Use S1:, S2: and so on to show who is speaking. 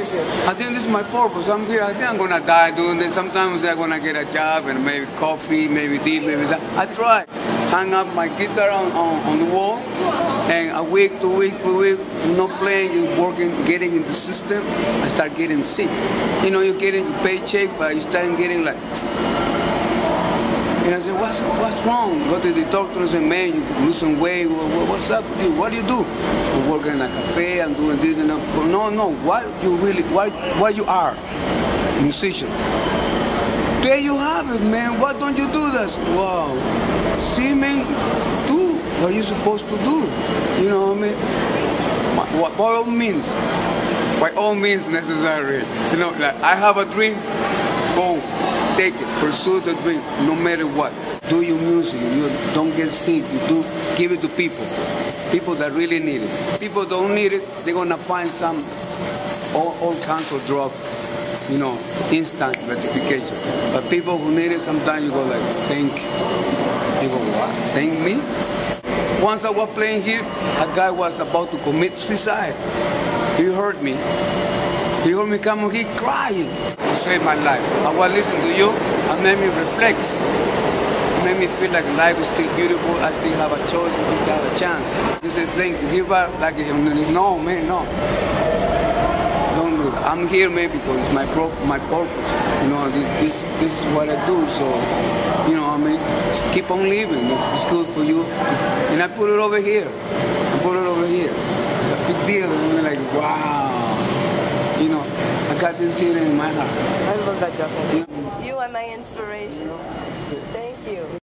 S1: inspires you?
S2: I think this is my purpose. I'm here. I think I'm gonna die doing this. Sometimes I'm gonna get a job and maybe coffee, maybe this, maybe that. I try. Hang up my guitar on, on, on the wall, and a week, two weeks, three weeks, not playing, just working, getting in the system. I start getting sick. You know, you're getting paycheck, but you start getting like. And I said, what's, what's wrong? Go to the doctor and say, man, you lose some weight. What, what's up with you? What do you do? I'm working in a cafe, I'm doing this and that. No, no, why you really, why, why you are musician? There you have it, man. Why don't you do this? Wow. See, man, do what you're supposed to do. You know what I mean? By, by all means, by all means necessary. You know, like I have a dream, go take it, pursue the dream, no matter what. Do your music, you don't get sick, you do give it to people. People that really need it. People don't need it, they're gonna find some all, all kinds of drugs, you know, instant gratification. But people who need it, sometimes you go like, thank you. You go, what? Thank me? Once I was playing here, a guy was about to commit suicide. He heard me. He heard me come he crying. to save my life. I was listening to you and made me reflect. It made me feel like life is still beautiful. I still have a choice. I still have a chance. Said, thank you. He was like, no, man, no. Don't do it. I'm here, man, because it's my pro- my purpose. You know, this this is what I do. So, you know, I mean, keep on living. It's good for you. And I put it over here. I put it over here. It's a big deal. And I'm like, wow. You know, I got this here in my heart.
S1: I love that, Duffy.
S2: You
S1: You are my inspiration. Thank you.